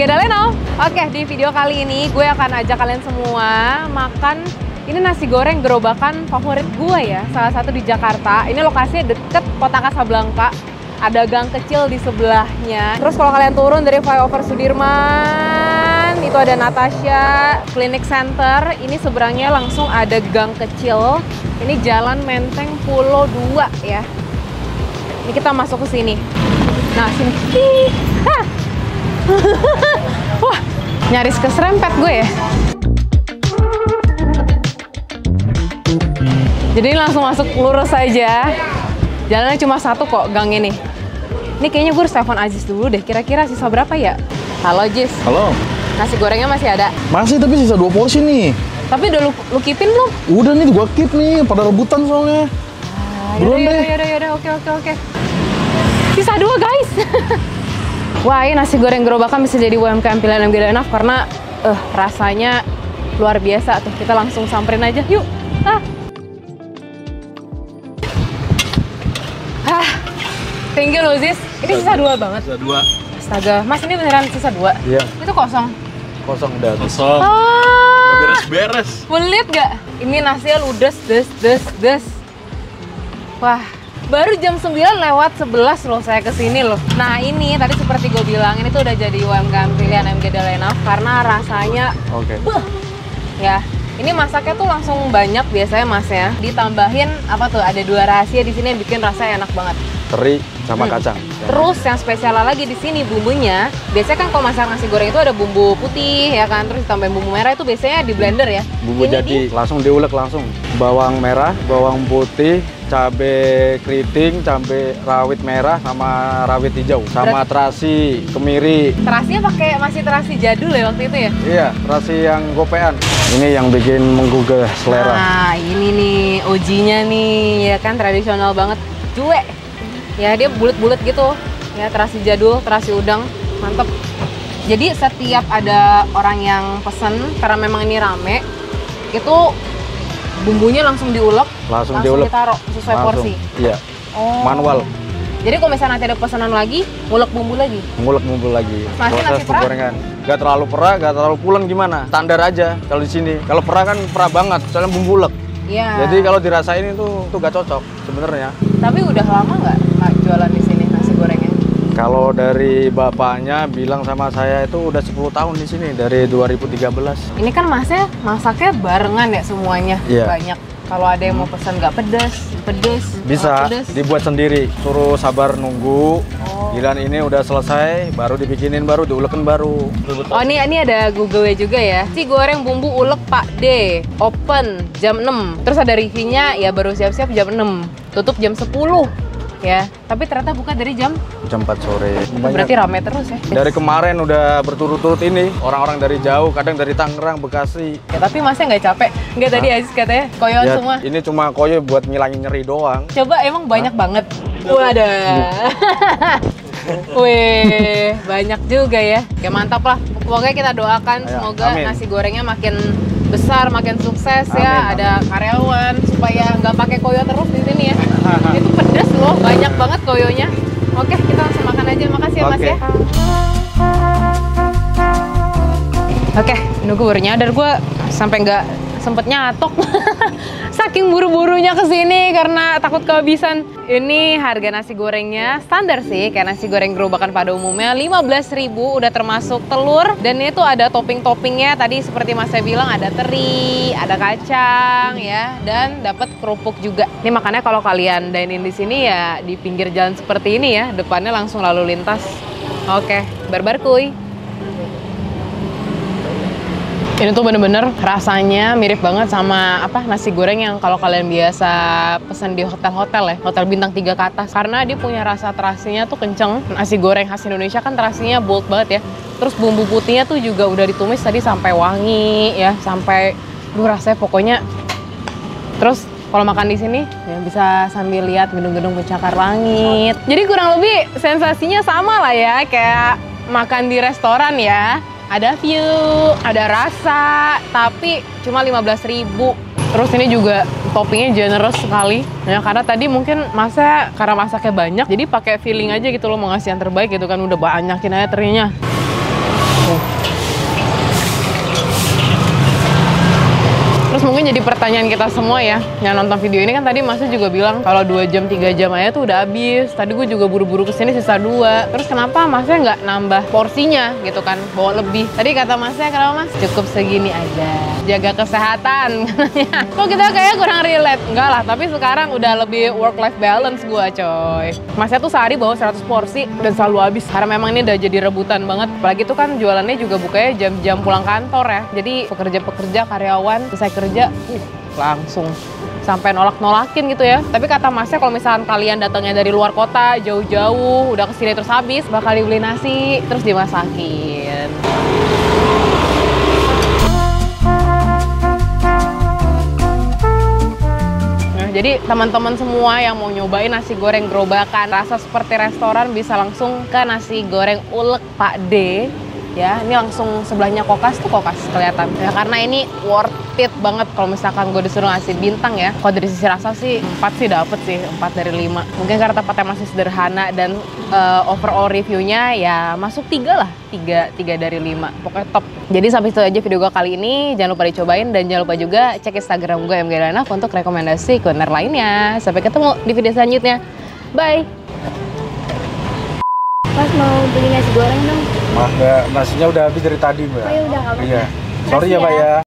MG Daleno. Oke, di video kali ini gue akan ajak kalian semua makan ini nasi goreng gerobakan favorit gue ya, salah satu di Jakarta. Ini lokasinya deket Kota Kasablanka. Ada gang kecil di sebelahnya. Terus kalau kalian turun dari flyover Sudirman, itu ada Natasha Clinic Center. Ini seberangnya langsung ada gang kecil. Ini Jalan Menteng Pulau 2 ya. Ini kita masuk ke sini. Nah, sini. Wah, nyaris keserempet gue ya. Jadi langsung masuk lurus aja. Jalannya cuma satu kok gang ini. Ini kayaknya gue harus telepon Aziz dulu deh. Kira-kira sisa berapa ya? Halo Jis, Halo. nasi gorengnya masih ada. Masih tapi sisa dua porsi nih. Tapi udah lu, lu keepin belum? Udah nih gua keep nih, pada rebutan soalnya. Ah, Belum yaudah, deh. yaudah, yaudah, oke, oke, oke. Sisa dua, guys. Wah, ini nasi goreng gerobakan bisa jadi UMKM pilihan yang gede enough karena eh rasanya luar biasa tuh. Kita langsung samperin aja. Yuk. Ah. Ah. Thank you, Luzis. Ini sisa dua banget. Sisa dua. Astaga, Mas ini beneran sisa dua? Iya. Itu kosong. Kosong udah. Kosong. Ah. Beres-beres. Boleh lihat gak? Ini nasinya ludes, des, des, des. Wah, baru jam 9 lewat 11 loh saya ke sini loh. Nah ini tadi seperti gue bilang, ini tuh udah jadi UMKM pilihan MG Dalenaf karena rasanya, Oke. beuh, ya. Ini masaknya tuh langsung banyak biasanya mas ya. Ditambahin apa tuh? Ada dua rahasia di sini yang bikin rasanya enak banget. Teri sama Hmm. kacang. Terus yang spesial lagi di sini bumbunya, biasanya kan kalau masak nasi goreng itu ada bumbu putih ya kan, terus ditambahin bumbu merah itu biasanya di blender ya. Bumbu Ini jadi di- langsung diulek langsung. Bawang merah, bawang putih, cabe keriting, cabe rawit merah sama rawit hijau, sama terasi, kemiri. Terasinya pakai masih terasi jadul ya waktu itu ya? Iya, terasi yang gopean. Ini yang bikin menggugah selera. Nah, ini nih OG-nya nih, ya kan tradisional banget. Cuek. Ya, dia bulat-bulat gitu. Ya, terasi jadul, terasi udang. Mantep. Jadi setiap ada orang yang pesen, karena memang ini rame, itu bumbunya langsung diulek, Langsung diulek. ditaruh sesuai Langsung. porsi. Iya, Oh. manual. Jadi kalau misalnya nanti ada pesanan lagi, ngulek bumbu lagi. Ngulek bumbu lagi. Masih nasi perah? penggorengan. Gak terlalu perah, gak terlalu pulen gimana? Standar aja kalau di sini. Kalau perah kan perah banget, soalnya bumbu ulek. Iya. Jadi kalau dirasain itu tuh gak cocok sebenarnya. Tapi udah lama nggak jualan di sini? Kalau dari bapaknya bilang sama saya itu udah 10 tahun di sini dari 2013. Ini kan masnya masaknya barengan ya semuanya Iya. banyak. Kalau ada yang mau pesan nggak pedas, pedas, Bisa pedas. dibuat sendiri. Suruh sabar nunggu. Oh. Giliran ini udah selesai, baru dibikinin baru, diulekin baru. Oh ini ini ada Google juga ya. Si goreng bumbu ulek Pak D. Open jam 6. Terus ada reviewnya ya baru siap-siap jam 6. Tutup jam 10 ya. Tapi ternyata buka dari jam Jam 4 sore. berarti rame terus ya. Dari kemarin udah berturut-turut ini, orang-orang dari jauh, kadang dari Tangerang, Bekasi. Ya, tapi masnya nggak capek? Nggak tadi Aziz katanya koyon Ya, semua. Ini cuma koyo buat ngilangin nyeri doang. Coba emang banyak banget. Wadah. Wih, banyak juga ya. Ya mantap lah. Pokoknya kita doakan Ayo, semoga amin. nasi gorengnya makin besar, makin sukses ya. Amin, Ada karyawan supaya nggak pakai koyo terus di sini ya. Itu pedes loh, banyak banget koyonya. Oke, kita langsung makan ya Mas Oke. ya. Oke, ini gue baru nyadar gue sampai nggak sempet nyatok. Saking buru-burunya ke sini karena takut kehabisan. Ini harga nasi gorengnya standar sih, kayak nasi goreng gerobakan pada umumnya 15.000 udah termasuk telur dan ini tuh ada topping-toppingnya tadi seperti Mas saya bilang ada teri, ada kacang ya dan dapat kerupuk juga. Ini makanya kalau kalian dine in di sini ya di pinggir jalan seperti ini ya, depannya langsung lalu lintas. Oke, barbar kuy. Ini tuh bener-bener rasanya mirip banget sama apa nasi goreng yang kalau kalian biasa pesan di hotel-hotel ya, hotel bintang 3 ke atas. Karena dia punya rasa terasinya tuh kenceng. Nasi goreng khas Indonesia kan terasinya bold banget ya. Terus bumbu putihnya tuh juga udah ditumis tadi sampai wangi ya, sampai duh rasanya pokoknya. Terus kalau makan di sini ya bisa sambil lihat gedung-gedung pencakar langit. Jadi kurang lebih sensasinya sama lah ya kayak makan di restoran ya. Ada view, ada rasa, tapi cuma 15.000 Terus ini juga toppingnya generous sekali ya karena tadi mungkin masa karena masaknya banyak jadi pakai feeling aja gitu loh mau ngasih yang terbaik gitu kan udah banyakin aja terinya. Mungkin jadi pertanyaan kita semua ya yang nonton video ini kan tadi Masnya juga bilang kalau 2 jam 3 jam aja tuh udah habis. Tadi gue juga buru-buru ke sini sisa dua. Terus kenapa Masnya nggak nambah porsinya gitu kan? Bawa lebih. Tadi kata Masnya kenapa Mas? Cukup segini aja. Jaga kesehatan. Kok kita kayak kurang relate? Enggak lah, tapi sekarang udah lebih work life balance gue coy. Masnya tuh sehari bawa 100 porsi dan selalu habis. Karena memang ini udah jadi rebutan banget. Apalagi tuh kan jualannya juga bukanya jam-jam pulang kantor ya. Jadi pekerja-pekerja karyawan selesai kerja, uh, langsung sampai nolak-nolakin gitu ya. Tapi kata masnya kalau misalkan kalian datangnya dari luar kota, jauh-jauh, udah ke sini terus habis, bakal dibeli nasi, terus dimasakin. Nah, jadi teman-teman semua yang mau nyobain nasi goreng gerobakan rasa seperti restoran bisa langsung ke nasi goreng ulek Pak D ya. Ini langsung sebelahnya kokas tuh kokas kelihatan. Ya. Karena ini worth it banget kalau misalkan gue disuruh ngasih bintang ya. Kalau dari sisi rasa sih 4 sih dapet sih 4 dari 5 mungkin karena tempatnya masih sederhana dan uh, overall reviewnya ya masuk 3 lah 3, 3 dari 5 pokoknya top. Jadi sampai itu aja video gue kali ini. Jangan lupa dicobain dan jangan lupa juga cek instagram gue MG Danaf untuk rekomendasi kuliner lainnya. Sampai ketemu di video selanjutnya. Bye. Mas mau beli nasi goreng dong? Mbak, nasinya udah habis dari tadi mbak. Oh ya udah apa-apa. Iya. Sorry Makasih ya mbak ya. ya.